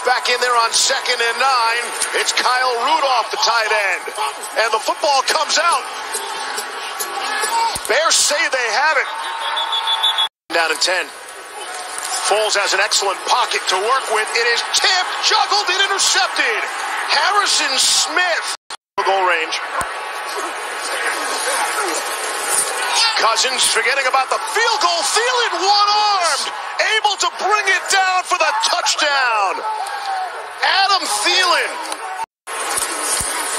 Back in there on second and nine. It's Kyle Rudolph, the tight end. And the football comes out. Bears say they have it. Down in 10. Foles has an excellent pocket to work with. It is tipped, juggled, and intercepted. Harrison Smith. Goal range. Cousins forgetting about the field goal. Thielen one-armed. Able to bring it down for the touchdown. Adam Thielen.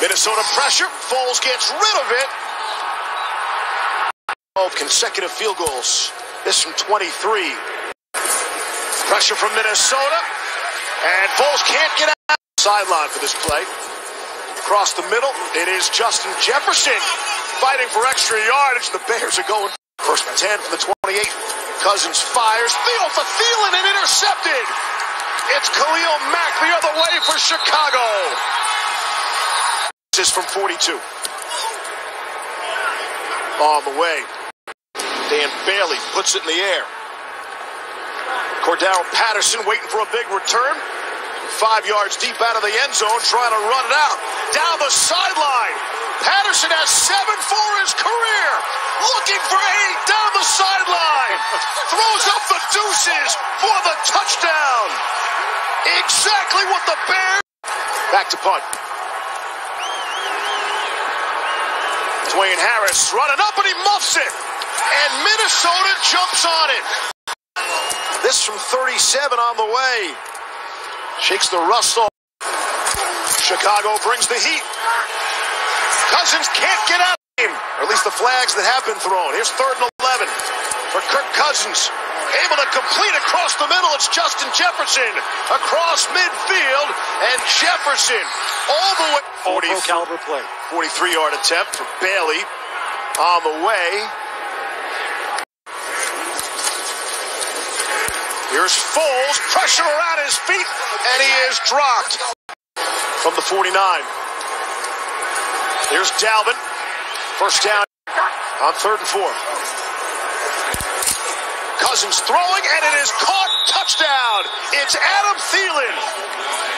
Minnesota pressure. Foles gets rid of it. 12 consecutive field goals. This from 23. Pressure from Minnesota. And Foles can't get out. Sideline for this play. Across the middle, it is Justin Jefferson fighting for extra yardage. The Bears are going first and 10 from the 28. Cousins fires. Theo for Thielen and intercepted. It's Khalil Mack the other way for Chicago. This is from 42. On the way. Dan Bailey puts it in the air. Cordarrelle Patterson waiting for a big return. Five yards deep out of the end zone, trying to run it out. Down the sideline. Patterson has seven for his career. Looking for eight down the sideline. Throws up the deuces for the touchdown. Exactly what the Bears. Back to punt. Dwayne Harris running up and he muffs it. And Minnesota jumps on it. This from 37 on the way. Shakes the rust off. Chicago brings the heat. Cousins can't get out. Or at least the flags that have been thrown. Here's third and 11 for Kirk Cousins. Able to complete across the middle. It's Justin Jefferson across midfield. And Jefferson all the way. 40 caliber play. 43 yard attempt for Bailey on the way. Here's Foles, pressure around his feet, and he is dropped from the 49. Here's Dalvin, first down on third and four. Cousins throwing, and it is caught. Touchdown. It's Adam Thielen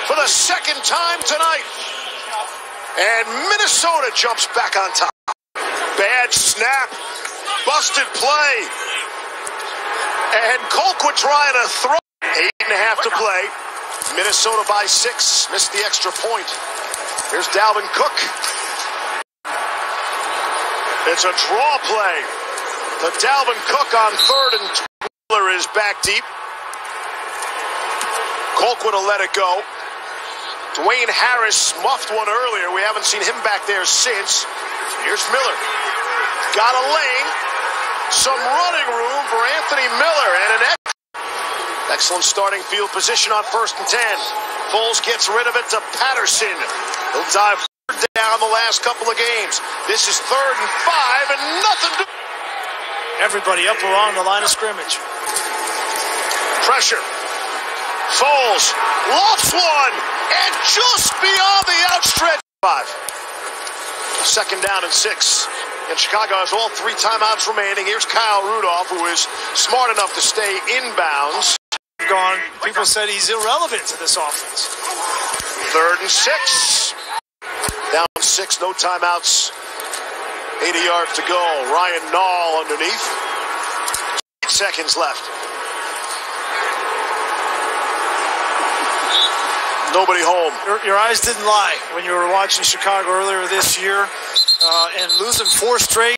for the second time tonight. And Minnesota jumps back on top. Bad snap. Busted play. And Colquitt trying to throw. Eight and a half to play. Minnesota by six. Missed the extra point. Here's Dalvin Cook. It's a draw play. To Dalvin Cook on third and Miller is back deep. Colquitt will let it go. Dwayne Harris muffed one earlier. We haven't seen him back there since. Here's Miller. Got a lane. Some running room for Anthony Miller and an excellent starting field position on first and ten. Foles gets rid of it to Patterson. He'll dive down the last couple of games. This is third and five and nothing to Everybody up along the line of scrimmage. Pressure. Foles lofts one and just beyond the outstretched five. Second down and six. And Chicago has all three timeouts remaining. Here's Kyle Rudolph, who is smart enough to stay inbounds. Gone. People said he's irrelevant to this offense. Third and six. Down six, no timeouts. 80 yards to go. Ryan Nall underneath. Eight seconds left. Nobody home. Your, your, eyes didn't lie when you were watching Chicago earlier this year uh, and losing four straight.